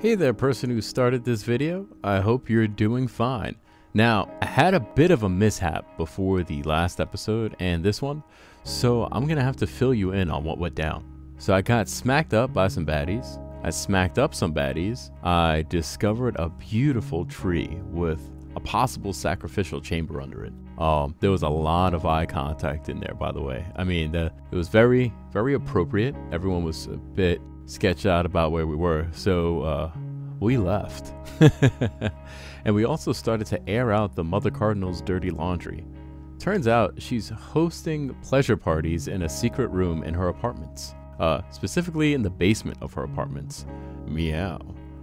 Hey there person who started this video, I hope you're doing fine. Now, I had a bit of a mishap before the last episode and this one, so I'm gonna have to fill you in on what went down. So I got smacked up by some baddies, I smacked up some baddies, I discovered a beautiful tree with a possible sacrificial chamber under it. Um, there was a lot of eye contact in there, by the way. I mean, the, it was very, very appropriate. Everyone was a bit sketched out about where we were, so uh, we left. and we also started to air out the Mother Cardinal's dirty laundry. Turns out she's hosting pleasure parties in a secret room in her apartments, uh, specifically in the basement of her apartments. Meow.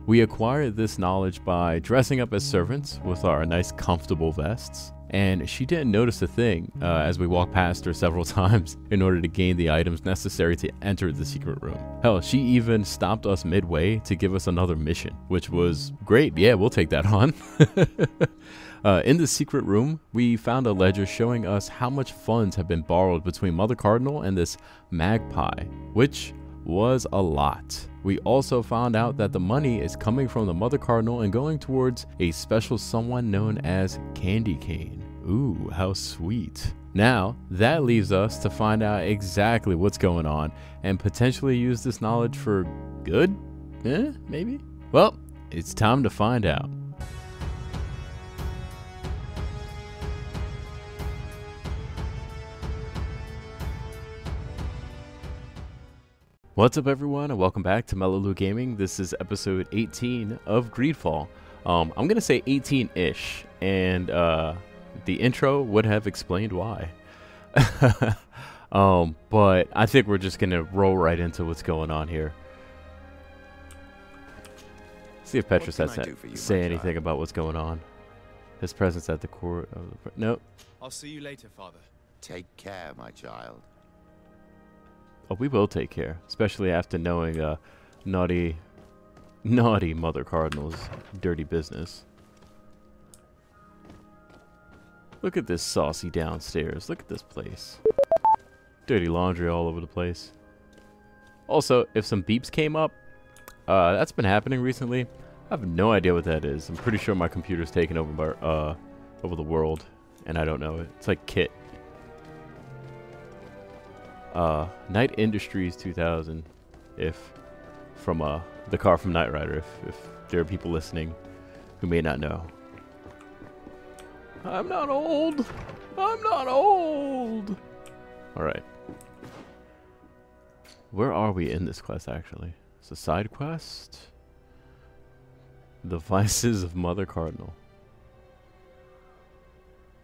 We acquired this knowledge by dressing up as servants with our nice comfortable vests, and she didn't notice a thing uh, as we walked past her several times in order to gain the items necessary to enter the secret room. Hell, she even stopped us midway to give us another mission, which was great. Yeah, we'll take that on. uh, in the secret room, we found a ledger showing us how much funds have been borrowed between Mother Cardinal and this magpie, which was a lot. We also found out that the money is coming from the Mother Cardinal and going towards a special someone known as Candy Cane. Ooh, how sweet. Now, that leaves us to find out exactly what's going on and potentially use this knowledge for good? Eh, maybe? Well, it's time to find out. What's up, everyone, and welcome back to Mellow Lu Gaming. This is episode 18 of Greedfall. Um, I'm gonna say 18-ish, and uh, the intro would have explained why. um, but I think we're just gonna roll right into what's going on here. See if Petrus has to say anything child? about what's going on. His presence at the court of the... Nope. I'll see you later, father. Take care, my child. Oh, we will take care, especially after knowing uh, naughty, naughty Mother Cardinal's dirty business. Look at this saucy downstairs. Look at this place. Dirty laundry all over the place. Also, if some beeps came up, uh, that's been happening recently. I have no idea what that is. I'm pretty sure my computer's taken over by, uh, over the world, and I don't know it. It's like KITT uh, Knight Industries 2000, if from uh, the car from Knight Rider, if, if there are people listening who may not know. I'm not old. I'm not old. All right. Where are we in this quest, actually? It's a side quest. The Vices of Mother Cardinal.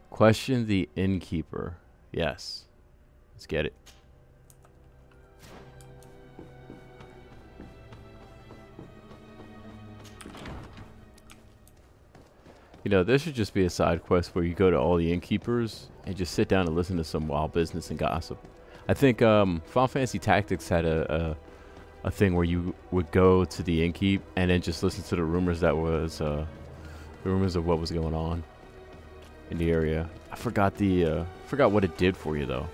Question the Innkeeper. Yes. Let's get it. Know, this should just be a side quest where you go to all the innkeepers and just sit down and listen to some wild business and gossip. I think um, Final Fantasy Tactics had a, a, a thing where you would go to the innkeep and then just listen to the rumors that was uh, the rumors of what was going on in the area. I forgot the uh, forgot what it did for you though.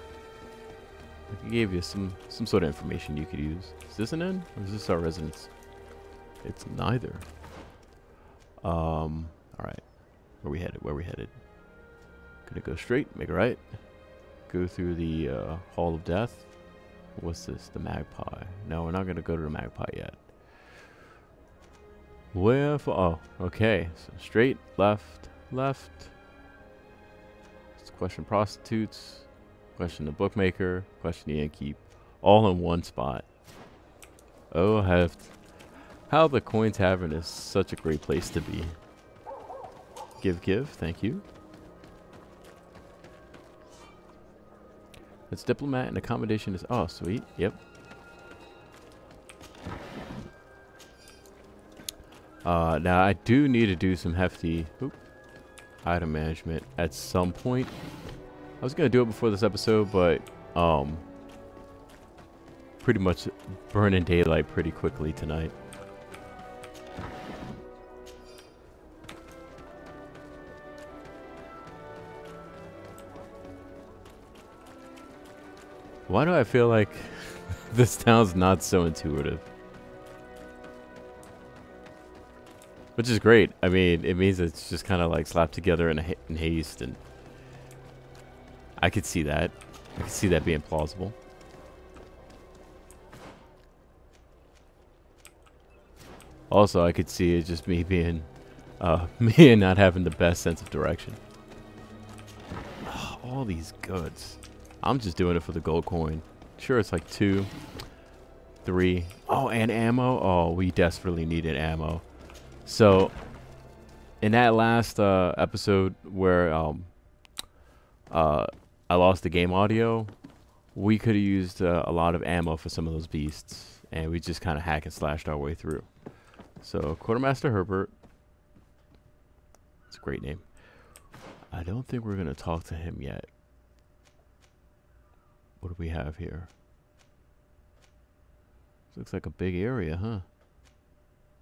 It gave you some some sort of information you could use. Is this an inn or is this our residence? It's neither. Um. All right. Where we headed? Where we headed? Gonna go straight, make a right. Go through the uh, Hall of Death. What's this? The Magpie. No, we're not gonna go to the Magpie yet. Where for? Oh, okay. So straight, left, left. Let's question prostitutes. Question the bookmaker. Question the innkeep. All in one spot. Oh, have how the Coin Tavern is such a great place to be. Give, give. Thank you. It's diplomat and accommodation is... Oh, sweet. Yep. Uh, now, I do need to do some hefty oop, item management at some point. I was going to do it before this episode, but um, pretty much burning daylight pretty quickly tonight. Why do I feel like this town's not so intuitive? Which is great. I mean, it means it's just kind of like slapped together in, in haste, and I could see that. I could see that being plausible. Also, I could see it just me being, uh, me and not having the best sense of direction. all these goods. I'm just doing it for the gold coin. Sure, it's like two, three. Oh, and ammo. Oh, we desperately needed ammo. So, in that last uh, episode where um, uh, I lost the game audio, we could have used uh, a lot of ammo for some of those beasts, and we just kind of hack and slashed our way through. So, Quartermaster Herbert. It's a great name. I don't think we're going to talk to him yet. We have here? This looks like a big area, huh?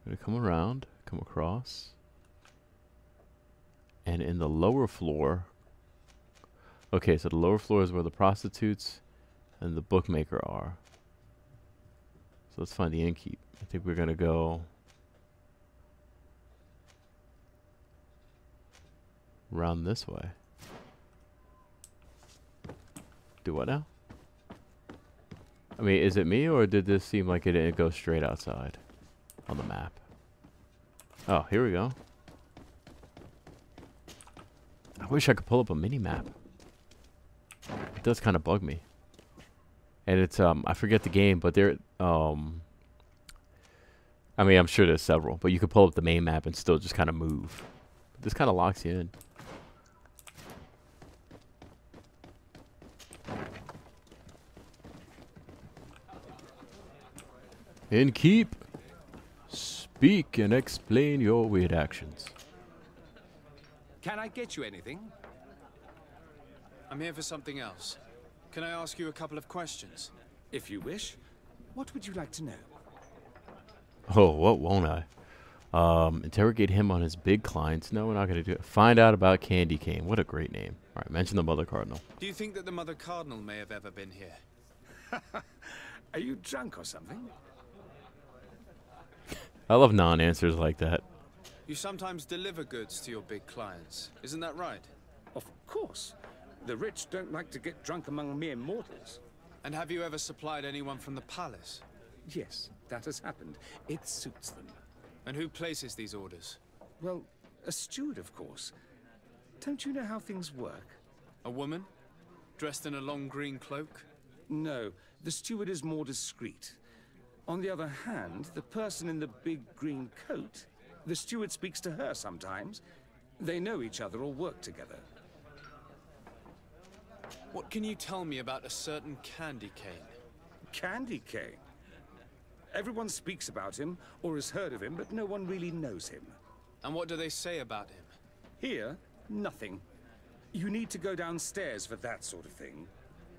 Gonna come around, come across. And in the lower floor... Okay, so the lower floor is where the prostitutes and the bookmaker are. So let's find the innkeep. I think we're gonna go... Around this way. Do what now? I mean, is it me or did this seem like it didn't go straight outside on the map? Oh, here we go. I wish I could pull up a mini map. It does kind of bug me. And it's um I forget the game, but there um I mean, I'm sure there's several, but you could pull up the main map and still just kind of move. This kind of locks you in. And keep. Speak and explain your weird actions. Can I get you anything? I'm here for something else. Can I ask you a couple of questions? If you wish. What would you like to know? Oh, what won't I? Um, interrogate him on his big clients. No, we're not going to do it. Find out about Candy Cane. What a great name. All right, mention the Mother Cardinal. Do you think that the Mother Cardinal may have ever been here? Are you drunk or something? I love non-answers like that. You sometimes deliver goods to your big clients. Isn't that right? Of course. The rich don't like to get drunk among mere mortals. And have you ever supplied anyone from the palace? Yes, that has happened. It suits them. And who places these orders? Well, a steward, of course. Don't you know how things work? A woman? Dressed in a long green cloak? No, the steward is more discreet. On the other hand, the person in the big green coat, the steward speaks to her sometimes. They know each other or work together. What can you tell me about a certain Candy Cane? Candy Cane? Everyone speaks about him, or has heard of him, but no one really knows him. And what do they say about him? Here, nothing. You need to go downstairs for that sort of thing.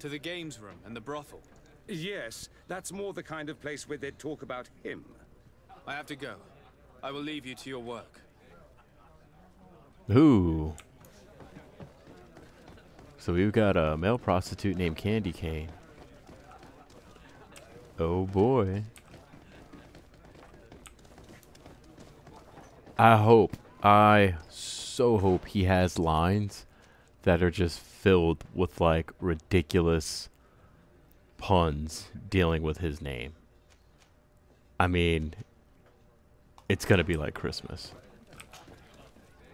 To the games room and the brothel? Yes, that's more the kind of place where they'd talk about him. I have to go. I will leave you to your work. Ooh. So we've got a male prostitute named Candy Cane. Oh boy. I hope, I so hope he has lines that are just filled with like ridiculous puns dealing with his name. I mean, it's going to be like Christmas.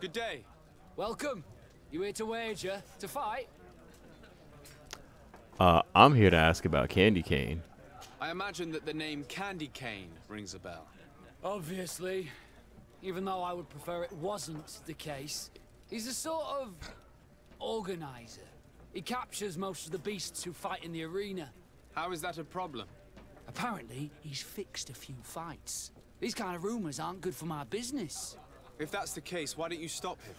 Good day. Welcome. You here to wager? To fight? Uh, I'm here to ask about Candy Cane. I imagine that the name Candy Cane rings a bell. Obviously. Even though I would prefer it wasn't the case. He's a sort of organizer. He captures most of the beasts who fight in the arena. How is that a problem? Apparently, he's fixed a few fights. These kind of rumors aren't good for my business. If that's the case, why don't you stop him?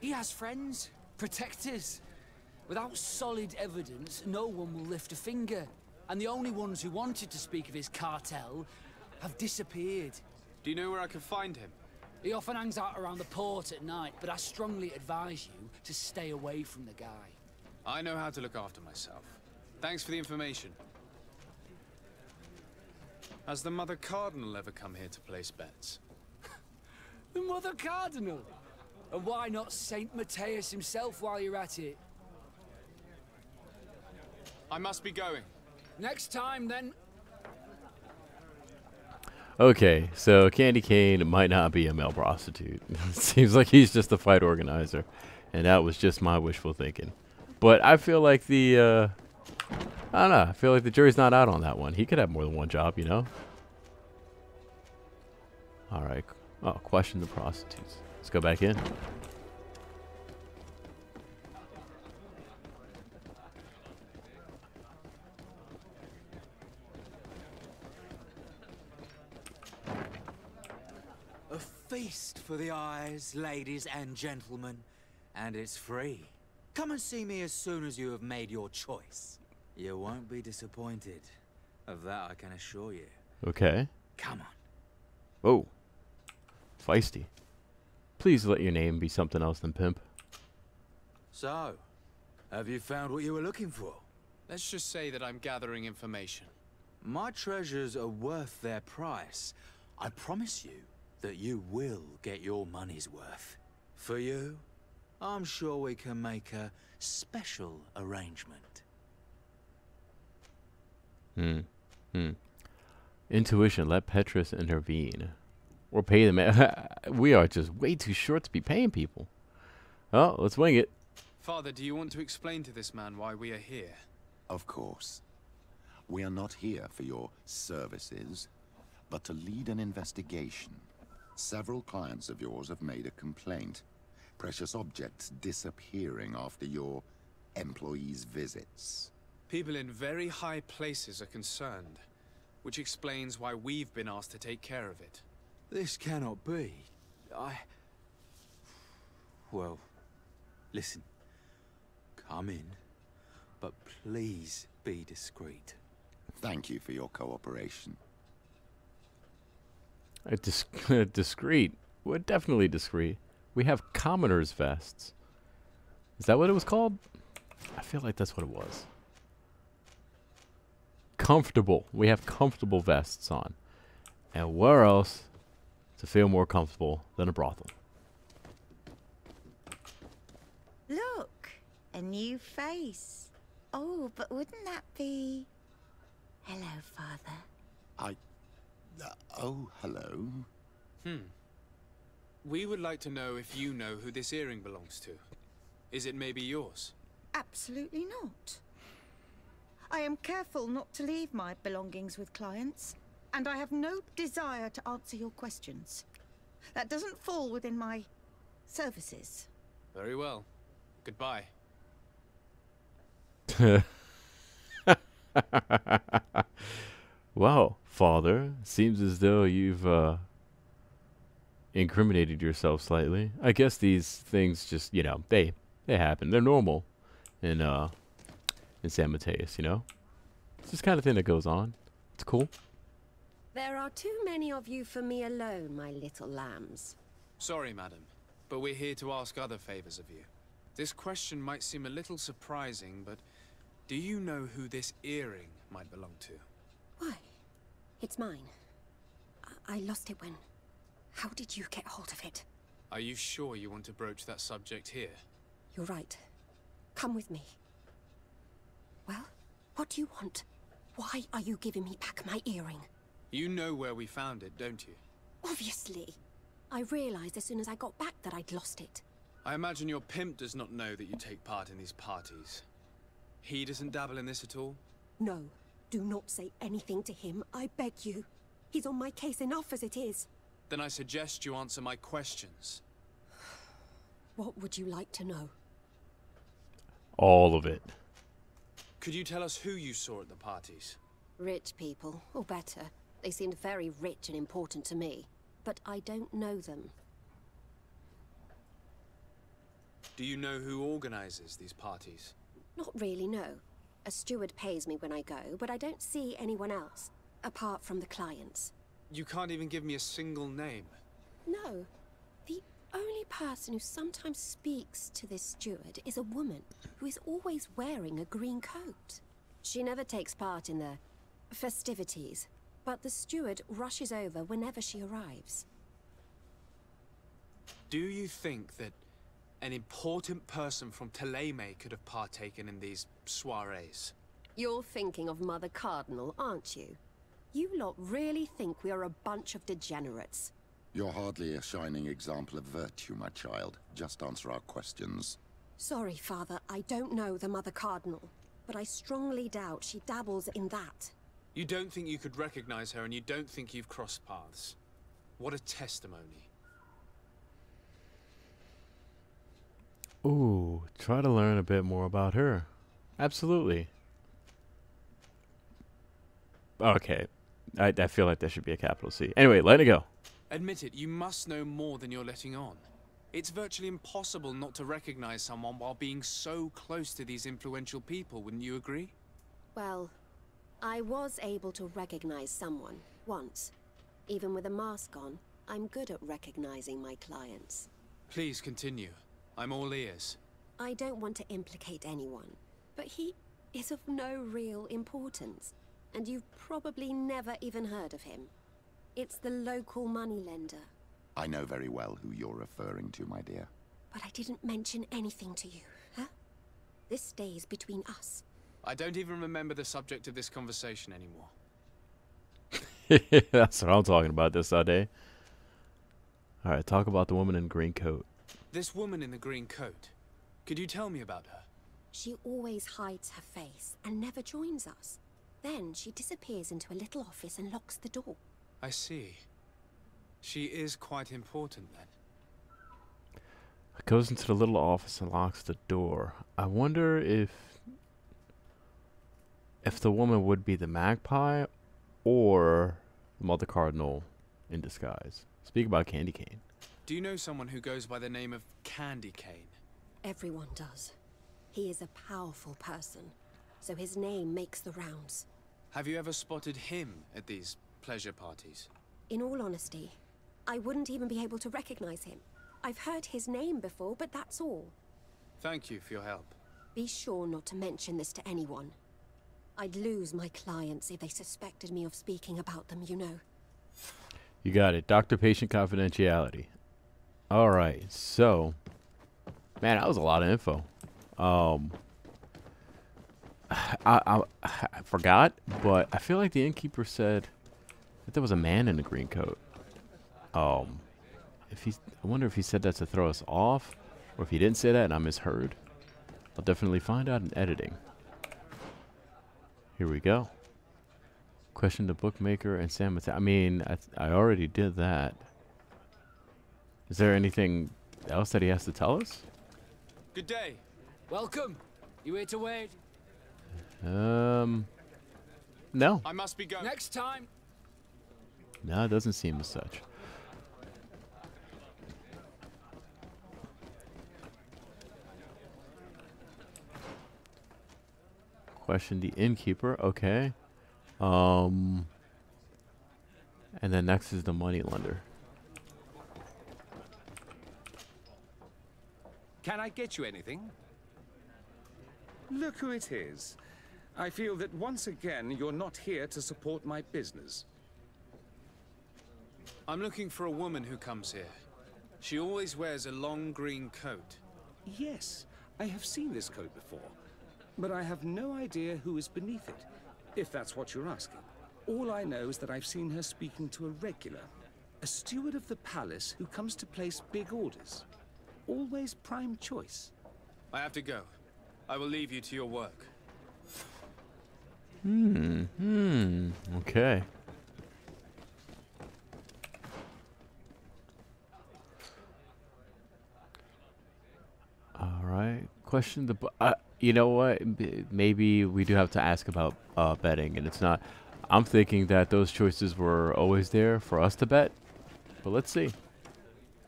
He has friends, protectors. Without solid evidence, no one will lift a finger. And the only ones who wanted to speak of his cartel have disappeared. Do you know where I can find him? He often hangs out around the port at night, but I strongly advise you to stay away from the guy. I know how to look after myself. Thanks for the information. Has the Mother Cardinal ever come here to place bets? The Mother Cardinal? And why not Saint Matthias himself while you're at it? I must be going. Next time, then. Okay, so Candy Cane might not be a male prostitute. Seems like he's just a fight organizer. And that was just my wishful thinking. But I feel like the, uh, I don't know. I feel like the jury's not out on that one. He could have more than one job, you know? All right. Oh, question the prostitutes. Let's go back in. A feast for the eyes, ladies and gentlemen, and it's free. Come and see me as soon as you have made your choice. You won't be disappointed. Of that I can assure you. Okay. Come on. Oh. Feisty. Please let your name be something else than pimp. So, have you found what you were looking for? Let's just say that I'm gathering information. My treasures are worth their price. I promise you that you will get your money's worth. For you, I'm sure we can make a special arrangement. Hmm. Hmm. Intuition, let Petrus intervene. Or pay them. we are just way too short to be paying people. Oh, let's wing it. Father, do you want to explain to this man why we are here? Of course. We are not here for your services, but to lead an investigation. Several clients of yours have made a complaint. Precious objects disappearing after your employees' visits. People in very high places are concerned, which explains why we've been asked to take care of it. This cannot be. I... Well, listen. Come in, but please be discreet. Thank you for your cooperation. Uh, dis- discreet. We're definitely discreet. We have commoner's vests. Is that what it was called? I feel like that's what it was. Comfortable. We have comfortable vests on. And where else to feel more comfortable than a brothel? Look, a new face. Oh, but wouldn't that be... Hello, Father. I... Uh, oh, hello. Hmm. We would like to know if you know who this earring belongs to. Is it maybe yours? Absolutely not. I am careful not to leave my belongings with clients, and I have no desire to answer your questions. That doesn't fall within my services. Very well. Goodbye. well, father, seems as though you've uh, incriminated yourself slightly. I guess these things just, you know, they they happen. They're normal in uh in San Matheus, you know? It's this kind of thing that goes on. It's cool. There are too many of you for me alone, my little lambs. Sorry, madam, but we're here to ask other favors of you. This question might seem a little surprising, but do you know who this earring might belong to? Why? It's mine. I, I lost it when... How did you get hold of it? Are you sure you want to broach that subject here? You're right. Come with me. Well, what do you want? Why are you giving me back my earring? You know where we found it, don't you? Obviously. I realized as soon as I got back that I'd lost it. I imagine your pimp does not know that you take part in these parties. He doesn't dabble in this at all? No. Do not say anything to him, I beg you. He's on my case enough as it is. Then I suggest you answer my questions. What would you like to know? All of it. Could you tell us who you saw at the parties? Rich people, or better. They seemed very rich and important to me. But I don't know them. Do you know who organizes these parties? Not really, no. A steward pays me when I go, but I don't see anyone else, apart from the clients. You can't even give me a single name. No. The only person who sometimes speaks to this steward is a woman who is always wearing a green coat. She never takes part in the festivities, but the steward rushes over whenever she arrives. Do you think that an important person from Theleme could have partaken in these soirees? You're thinking of Mother Cardinal, aren't you? You lot really think we are a bunch of degenerates. You're hardly a shining example of virtue, my child. Just answer our questions. Sorry, Father, I don't know the Mother Cardinal, but I strongly doubt she dabbles in that. You don't think you could recognize her, and you don't think you've crossed paths. What a testimony. Ooh, try to learn a bit more about her. Absolutely. Okay. I, I feel like there should be a capital C. Anyway, let it go. Admit it, you must know more than you're letting on. It's virtually impossible not to recognize someone while being so close to these influential people, wouldn't you agree? Well, I was able to recognize someone, once. Even with a mask on, I'm good at recognizing my clients. Please continue. I'm all ears. I don't want to implicate anyone, but he is of no real importance, and you've probably never even heard of him. It's the local moneylender. I know very well who you're referring to, my dear. But I didn't mention anything to you, huh? This stays between us. I don't even remember the subject of this conversation anymore. That's what I'm talking about this day. All right, talk about the woman in green coat. This woman in the green coat. Could you tell me about her? She always hides her face and never joins us. Then she disappears into a little office and locks the door. I see. She is quite important then. Goes into the little office and locks the door. I wonder if if the woman would be the magpie or the mother cardinal in disguise. Speak about Candy Cane. Do you know someone who goes by the name of Candy Cane? Everyone does. He is a powerful person, so his name makes the rounds. Have you ever spotted him at these pleasure parties? In all honesty, I wouldn't even be able to recognize him. I've heard his name before, but that's all. Thank you for your help. Be sure not to mention this to anyone. I'd lose my clients if they suspected me of speaking about them, you know. You got it. Doctor patient confidentiality. All right. So, man, that was a lot of info. Um, I, I, I forgot, but I feel like the innkeeper said that there was a man in a green coat. Um, if he, I wonder if he said that to throw us off, or if he didn't say that and I misheard. I'll definitely find out in editing. Here we go. Question the bookmaker and Sam. I mean, I, I already did that. Is there anything else that he has to tell us? Good day. Welcome. You here to wait? Um, no, I must be going. Next time. No, it doesn't seem as such. Question the innkeeper. Okay. Um, and then next is the money lender. Can I get you anything? Look who it is. I feel that once again you're not here to support my business. I'm looking for a woman who comes here. She always wears a long green coat. Yes, I have seen this coat before, but I have no idea who is beneath it, if that's what you're asking. All I know is that I've seen her speaking to a regular, a steward of the palace who comes to place big orders. Always prime choice. I have to go. I will leave you to your work. Hmm. Hmm. Okay. All right. Question the. Uh, you know what? Maybe we do have to ask about uh, betting, and it's not. I'm thinking that those choices were always there for us to bet, but let's see.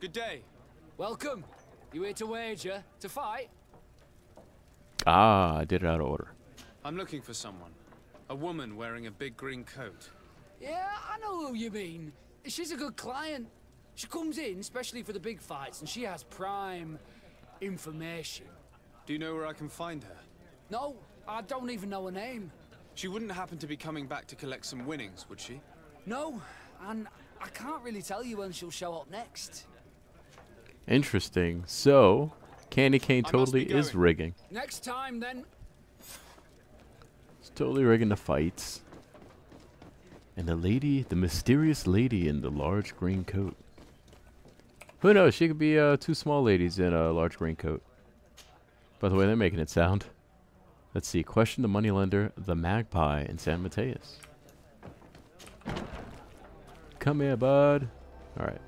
Good day. Welcome. You here to wager? To fight? Ah, I did it out of order. I'm looking for someone. A woman wearing a big green coat. Yeah, I know who you mean. She's a good client. She comes in, especially for the big fights, and she has prime information. Do you know where I can find her? No, I don't even know her name. She wouldn't happen to be coming back to collect some winnings, would she? No, and I can't really tell you when she'll show up next. Interesting. So, Candy Cane totally is rigging. Next time, then. It's totally rigging the fights. And the lady, the mysterious lady in the large green coat. Who knows? She could be uh, two small ladies in a large green coat. By the way, they're making it sound. Let's see. Question the moneylender, the magpie in San Matheus. Come here, bud. All right.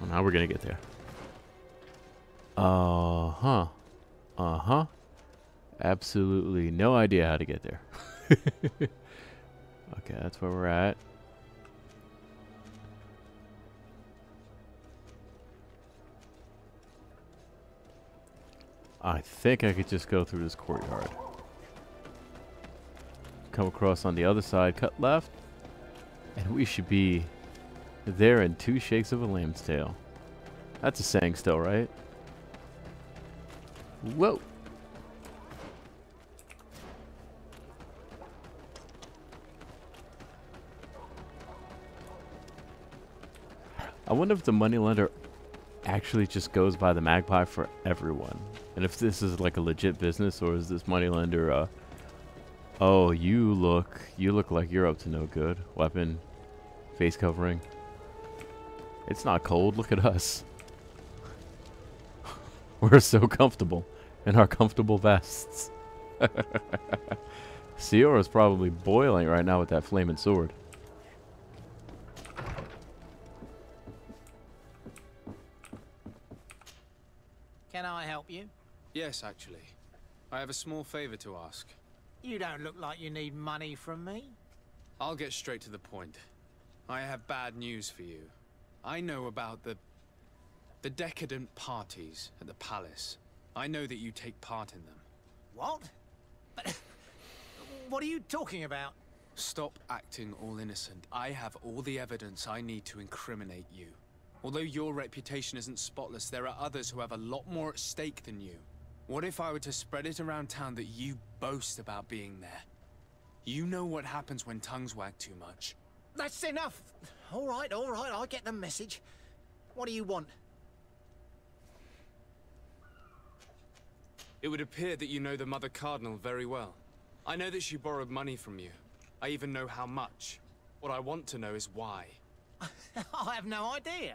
Well, now we're gonna get there. Uh huh. Uh huh. Absolutely no idea how to get there. okay, that's where we're at. I think I could just go through this courtyard. Come across on the other side, cut left, and we should be there in two shakes of a lamb's tail. That's a saying still, right? Whoa. I wonder if the moneylender actually just goes by the magpie for everyone. And if this is like a legit business or is this moneylender uh Oh, you look you look like you're up to no good. Weapon, face covering. It's not cold, look at us. We're so comfortable in our comfortable vests. Siora's probably boiling right now with that flaming sword. Yes, actually. I have a small favor to ask. You don't look like you need money from me. I'll get straight to the point. I have bad news for you. I know about the... the decadent parties at the palace. I know that you take part in them. What? But what are you talking about? Stop acting all innocent. I have all the evidence I need to incriminate you. Although your reputation isn't spotless, there are others who have a lot more at stake than you. What if I were to spread it around town that you boast about being there? You know what happens when tongues wag too much. That's enough. All right, all right, I get the message. What do you want? It would appear that you know the Mother Cardinal very well. I know that she borrowed money from you. I even know how much. What I want to know is why. I have no idea.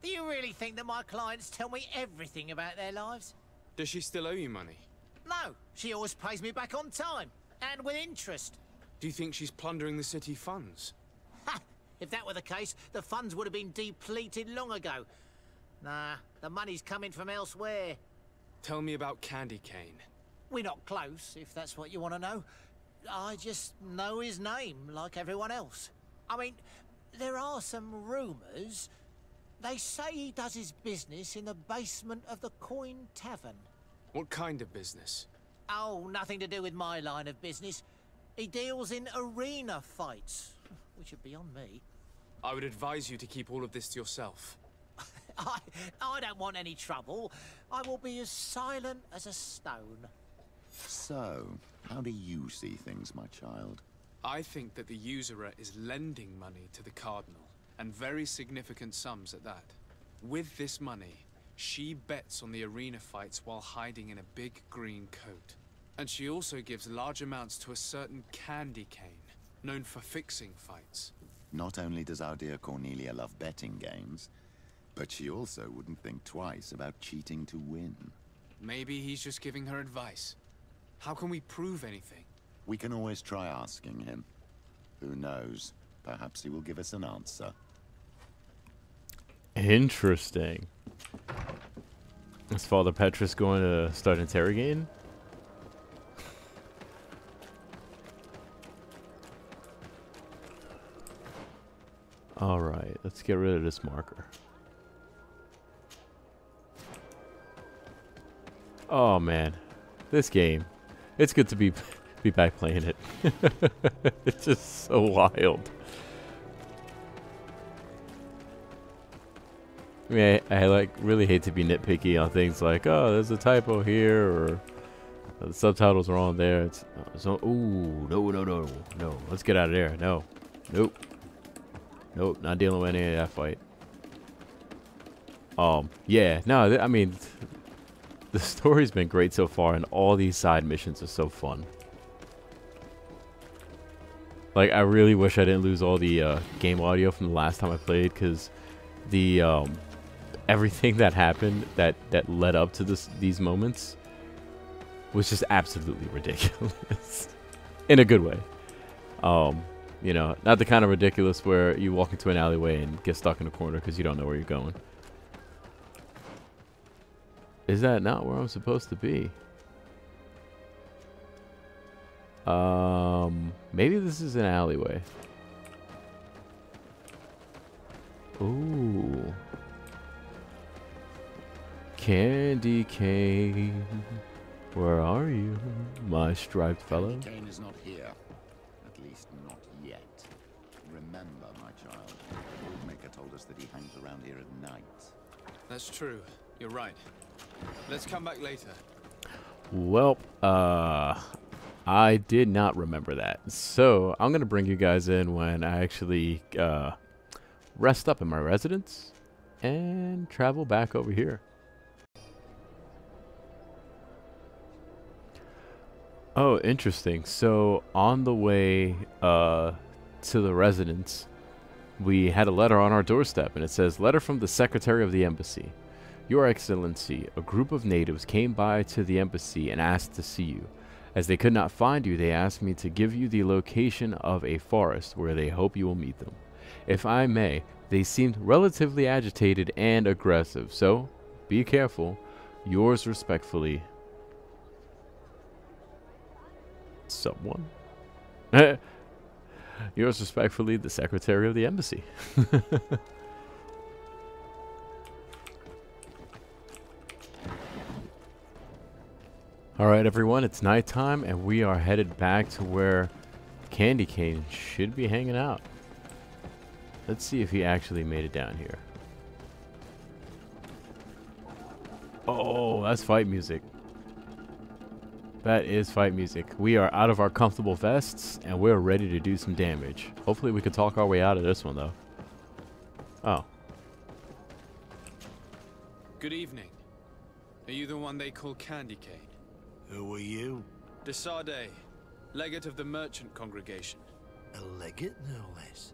Do you really think that my clients tell me everything about their lives? Does she still owe you money? No, she always pays me back on time, and with interest. Do you think she's plundering the city funds? Ha! If that were the case, the funds would have been depleted long ago. Nah, the money's coming from elsewhere. Tell me about Candy Cane. We're not close, if that's what you want to know. I just know his name, like everyone else. I mean, there are some rumours. They say he does his business in the basement of the Coin Tavern. What kind of business? Oh, nothing to do with my line of business. He deals in arena fights, which would be on me. I would advise you to keep all of this to yourself. I, I don't want any trouble. I will be as silent as a stone. So, how do you see things, my child? I think that the usurer is lending money to the Cardinal, and very significant sums at that. With this money, she bets on the arena fights while hiding in a big green coat. And she also gives large amounts to a certain Candy Cane, known for fixing fights. Not only does our dear Cornelia love betting games, but she also wouldn't think twice about cheating to win. Maybe he's just giving her advice. How can we prove anything? We can always try asking him. Who knows? Perhaps he will give us an answer. Interesting. Is Father Petrus going to start interrogating? Alright, let's get rid of this marker. Oh man, this game. It's good to be be back playing it. it's just so wild. I I, like really hate to be nitpicky on things like, oh, there's a typo here, or the subtitles are on there. It's so. Ooh, no, no, no, no. Let's get out of there. No, nope, nope. Not dealing with any of that fight. Um, yeah, no, I mean, the story's been great so far, and all these side missions are so fun. Like, I really wish I didn't lose all the uh, game audio from the last time I played, because the um, everything that happened that that led up to this these moments was just absolutely ridiculous, in a good way. Um, you know, not the kind of ridiculous where you walk into an alleyway and get stuck in a corner because you don't know where you're going. Is that not where I'm supposed to be? Um, maybe this is an alleyway. Ooh. Candy cane. Where are you, my striped fellow? Candy Cane is not here. At least not yet. Remember, my child, Oldmaker told us that he hangs around here at night. That's true. You're right. Let's come back later. Well, uh, I did not remember that. So I'm gonna bring you guys in when I actually uh, rest up in my residence and travel back over here. Oh, interesting. So on the way uh, to the residence, we had a letter on our doorstep, and it says, "Letter from the Secretary of the Embassy." Your Excellency, a group of natives came by to the embassy and asked to see you. As they could not find you, they asked me to give you the location of a forest where they hope you will meet them. If I may, they seemed relatively agitated and aggressive, so be careful. Yours respectfully, someone. Yours respectfully, the Secretary of the Embassy. Alright everyone, it's nighttime and we are headed back to where Candy Cane should be hanging out. Let's see if he actually made it down here. Oh, that's fight music. That is fight music. We are out of our comfortable vests and we're ready to do some damage. Hopefully we can talk our way out of this one though. Oh. Good evening. Are you the one they call Candy Cane? Who are you? De Sardet, legate of the merchant congregation. A legate, no less.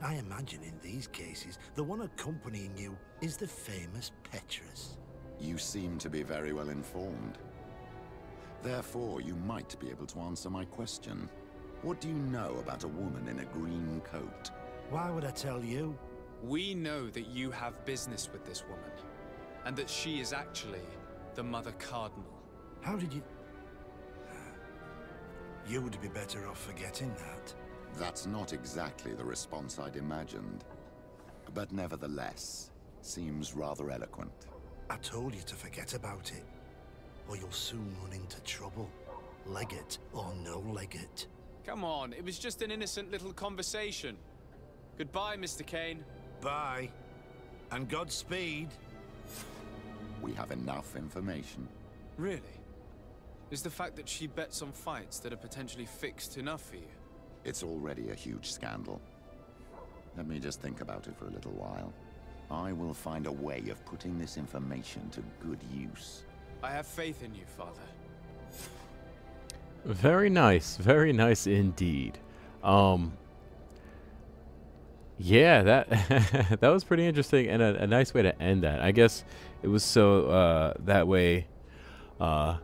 I imagine in these cases, the one accompanying you is the famous Petrus. You seem to be very well informed. Therefore, you might be able to answer my question. What do you know about a woman in a green coat? Why would I tell you? We know that you have business with this woman, and that she is actually the Mother Cardinal. How did you... You would be better off forgetting that. That's not exactly the response I'd imagined. But nevertheless, seems rather eloquent. I told you to forget about it, or you'll soon run into trouble. Legate or no legate. Come on, it was just an innocent little conversation. Goodbye, Mr. Kane. Bye. And Godspeed. We have enough information. Really? Is the fact that she bets on fights that are potentially fixed enough for you? It's already a huge scandal. Let me just think about it for a little while. I will find a way of putting this information to good use. I have faith in you, Father. Very nice. Very nice indeed. Um Yeah, that that was pretty interesting and a, a, nice way to end that. I guess it was so uh that way uh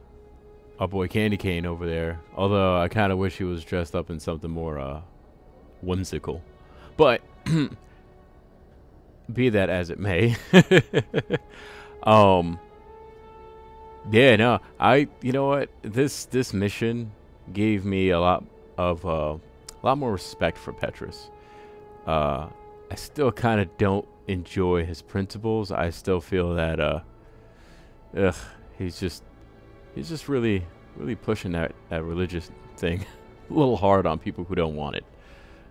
our boy Candy Cane over there. Although I kind of wish he was dressed up in something more uh whimsical. But be that as it may. um yeah, no, I you know what this this mission gave me a lot of uh, a lot more respect for Petrus. Uh, I still kind of don't enjoy his principles. I still feel that uh, ugh, he's just he's just really really pushing that that religious thing a little hard on people who don't want it,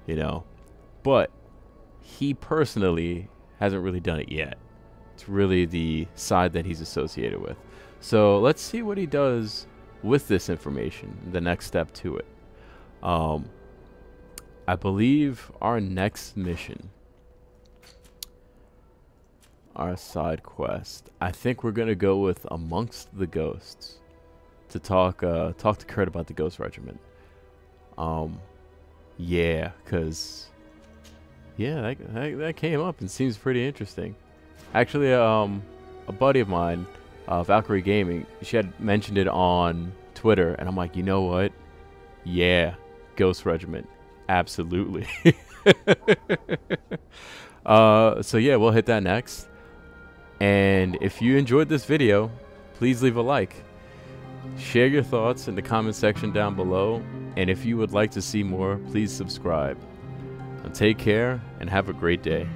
you know. But he personally hasn't really done it yet. It's really the side that he's associated with. So let's see what he does with this information, the next step to it. Um, I believe our next mission. our side quest. I think we're gonna go with amongst the ghosts to talk uh, talk to Kurt about the Ghost Regiment. Um, yeah, cause yeah, that, that, that came up and seems pretty interesting. Actually, um, a buddy of mine, uh, Valkyrie Gaming, she had mentioned it on Twitter, and I'm like, you know what? Yeah, Ghost Regiment, absolutely. uh, so yeah, we'll hit that next. And if you enjoyed this video, please leave a like. Share your thoughts in the comment section down below. And if you would like to see more, please subscribe. And take care and have a great day.